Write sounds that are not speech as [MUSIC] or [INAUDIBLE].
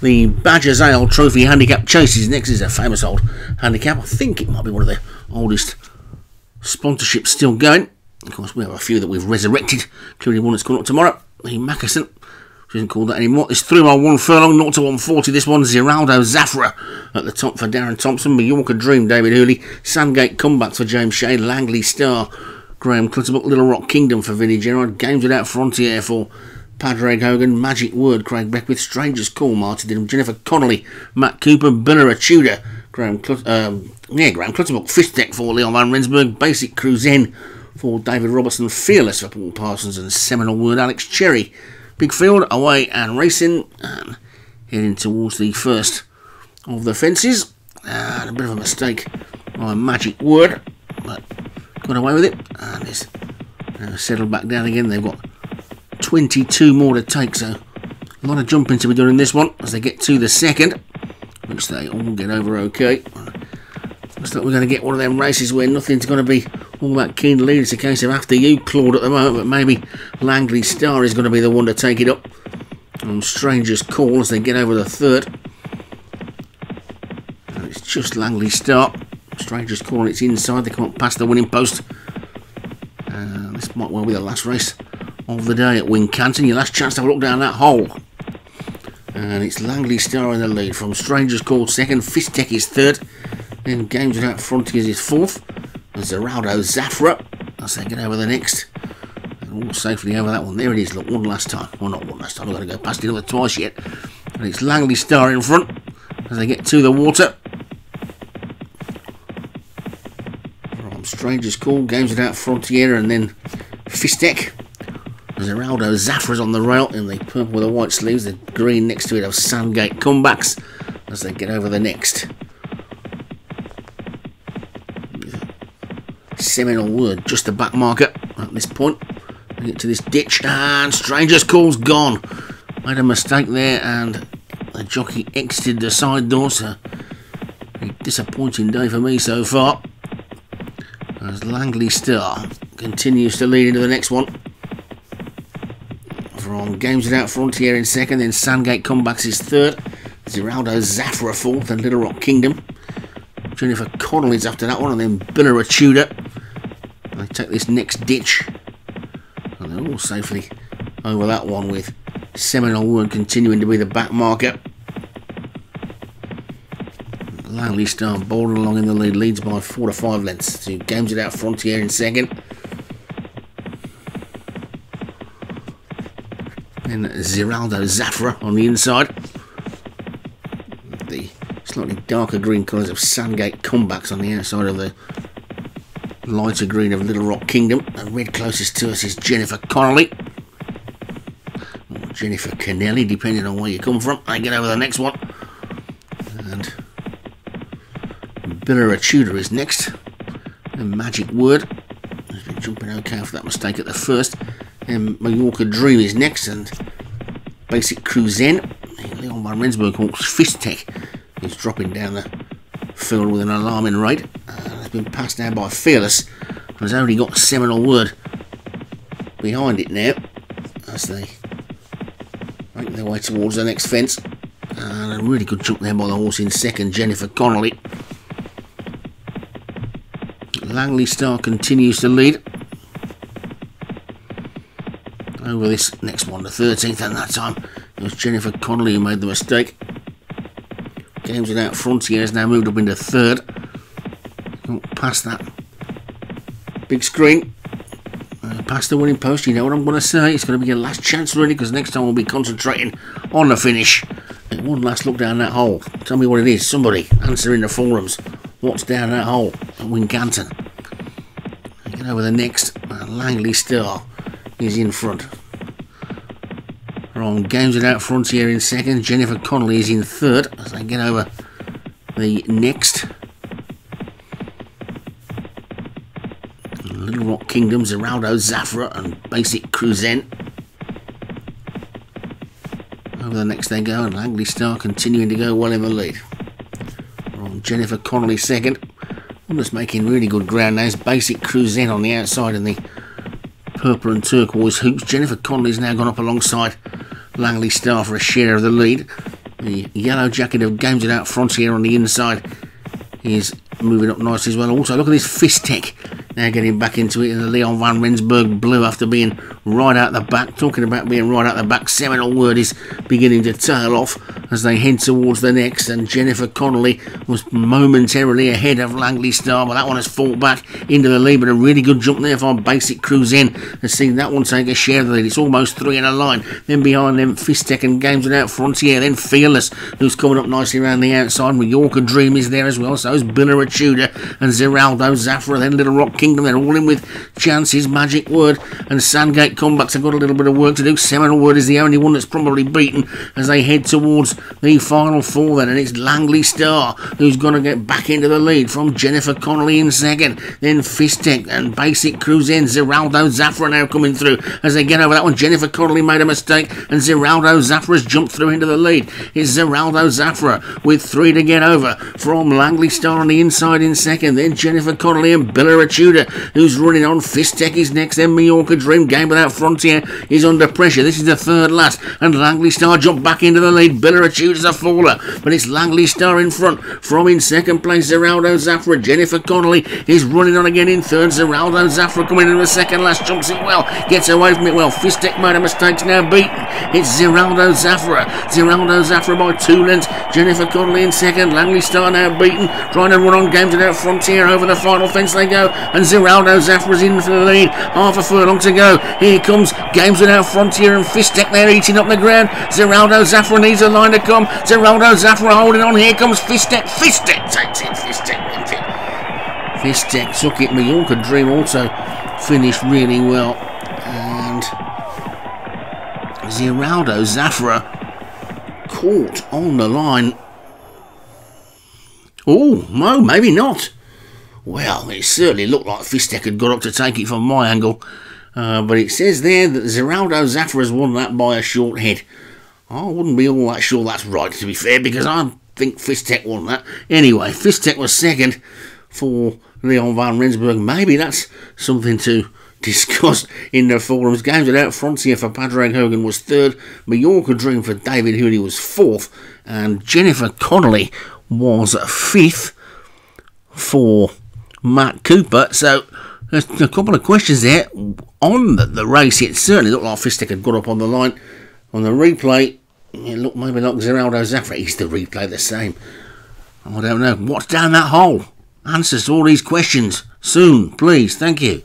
The Badgers Ale Trophy Handicap Chases. Next is a famous old handicap. I think it might be one of the oldest sponsorships still going. Of course, we have a few that we've resurrected, including one that's coming up tomorrow. The Mackeson, which isn't called that anymore. It's 3 mile 1 furlong, 0 to 140. This one, Ziraldo Zafra at the top for Darren Thompson. Mallorca Dream, David Hurley. Sandgate Comebacks for James Shea. Langley Star, Graham Clutterbuck. Little Rock Kingdom for Vinnie Gerard. Games Without Frontier for Padraig Hogan, Magic Word, Craig Beckwith, Strangers Call, Martin Jennifer Connolly, Matt Cooper, Biller Tudor, Graham, Clut- um, yeah, Graham Clutterbuck, Fifth Deck for Leon Van Rensburg, Basic Cruise In for David Robertson, Fearless for Paul Parsons, and Seminal Word, Alex Cherry. Big field, away and racing, and heading towards the first of the fences. And a bit of a mistake by Magic Word, but got away with it, and it's uh, settled back down again. They've got 22 more to take, so a lot of jumping to be done in this one as they get to the second, which they all get over okay. Looks like we're going to get one of them races where nothing's going to be all that keen to lead. It's a case of after you, Claude, at the moment, but maybe Langley Star is going to be the one to take it up. And Stranger's Call as they get over the third. And it's just Langley Star. Stranger's Call, it's inside. They come up past the winning post. Uh, this might well be the last race of the day at Wincanton. Your last chance to have a look down that hole. And it's Langley Star in the lead from Strangers Called second, Fistech is third, then Games Without Frontiers is fourth, and Zeraldo Zafra as they get over the next. And all safely over that one. There it is, look, one last time. Well, not one last time, I've got to go past it another twice yet. And it's Langley Star in front as they get to the water. From Strangers Call, Games Without Frontier, and then Fistech. Zeraldo Zafra's on the rail in the purple with the white sleeves, the green next to it of Sandgate comebacks as they get over the next. Seminole Wood, just the back marker at this point. We get to this ditch and Stranger's Call's gone. Made a mistake there and the jockey exited the side door, so a disappointing day for me so far. As Langley Star continues to lead into the next one from Games Without Frontier in second, then Sandgate Comebacks is third, Ziraldo Zafra fourth, and Little Rock Kingdom. Jennifer Connolly's after that one, and then Biller Tudor. They take this next ditch, and they're all safely over that one with Seminole Wood continuing to be the back marker. Langley Star bowling along in the lead, leads by four to five lengths to Games Without Frontier in second. Then Ziraldo Zafra on the inside. The slightly darker green colours of Sandgate comebacks on the outside of the lighter green of Little Rock Kingdom. The red closest to us is Jennifer Connolly. Jennifer Kennelly, depending on where you come from. I get over the next one. And Biller Tudor is next. And Magic Word has been jumping okay for that mistake at the first. And Mallorca Dream is next, and Basic Cruise In. Leon van Rensburg Hawks Fist Tech is dropping down the field with an alarming rate. Uh, has been passed now by Fearless, and has only got Seminole Word behind it now as they make their way towards the next fence. And a really good jump there by the horse in second, Jennifer Connolly. Langley Star continues to lead over this next one, the 13th, and that time it was Jennifer Connolly who made the mistake. Games Without Frontier has now moved up into third. Past that big screen, uh, past the winning post. You know what I'm going to say? It's going to be your last chance, really, because next time we'll be concentrating on the finish. And one last look down that hole. Tell me what it is. Somebody answer in the forums. What's down that hole at? Get over the next. Uh, Langley Star is in front. From Games Without Frontier in second, Jennifer Connolly is in third as they get over the next. Little Rock Kingdom, Zeraldo Zafra and Basic Cruzen. Over the next they go, and Langley Star continuing to go well in the lead. From Jennifer Connolly second. One that's making really good ground now is Basic Cruzen on the outside in the purple and turquoise hoops. Jennifer Connolly's now gone up alongside Langley Star for a share of the lead. The yellow jacket of Games Without Frontier on the inside is moving up nicely as well. Also, look at this Fistech now getting back into it in the Leon van Rensburg blue after being right out the back. Talking about being right out the back, Seminole Word is beginning to tail off as they head towards the next. And Jennifer Connolly was momentarily ahead of Langley Star, but that one has fought back into the lead. But a really good jump there from Basic Cruise in to see that one take a share of the lead. It's almost three in a line. Then behind them, Fistech and Games Without Frontier. Then Fearless, who's coming up nicely around the outside. Mallorca Dream is there as well. So is Billa Tudor and Zeraldo Zafra. Then Little Rock Kingdom. They're all in with chances. Magic Word and Sandgate comebacks have got a little bit of work to do. Seminole is the only one that's probably beaten as they head towards the final four then. And it's Langley Star who's going to get back into the lead from Jennifer Connolly in second. Then Fistech and Basic Cruise in. Zeraldo Zafra now coming through as they get over that one. Jennifer Connolly made a mistake and Zeraldo Zafra's jumped through into the lead. It's Zeraldo Zafra with three to get over from Langley Star on the inside in second. Then Jennifer Connolly and Billa Tudor who's running on. Fistech is next. Then Mallorca Dream Game Without Frontier is under pressure. This is the third last and Langley Star jumped back into the lead. Billa Tudor's a faller but it's Langley Star in front from in second place. Zeraldo Zafra. Jennifer Connolly is running on again in third. Zeraldo Zafra coming in the second last jumps it well. Gets away from it well. Fistech made a mistake now beaten. It's Zeraldo Zafra. Zeraldo Zafra by two lengths. Jennifer Connolly in second. Langley Star now beaten. Trying to run on Games Without Frontier over the final fence they go. And Zeraldo Zafra's in for the lead. Half a furlong to go. Comes Games Without Frontier and Fistech there eating up the ground. Zeraldo Zafra needs a line to come. Zeraldo Zafra holding on. Here comes Fistech. Fistech takes it. Fistech wins it. Fistech took it. Mallorca Dream also finished really well. And Zeraldo Zafra caught on the line. Oh, no, maybe not. Well, it certainly looked like Fistech had got up to take it from my angle. Uh, but it says there that Zeraldo Zafra has won that by a short head. I wouldn't be all that sure that's right, to be fair, because I think Fistech won that. Anyway, Fistech was second for Leon van Rensburg. Maybe that's something to [LAUGHS] discuss in the forums. Games Without Frontier for Padraig Hogan was third. Mallorca Dream for David Hooley was fourth. And Jennifer Connolly was fifth for Matt Cooper. So a couple of questions there. On the, the race, it certainly looked like Fistic had got up on the line. On the replay, it looked maybe like Zeraldo Zafra. Is the replay the same? I don't know. What's down that hole? Answers to all these questions soon, please. Thank you.